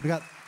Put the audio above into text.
Obrigado.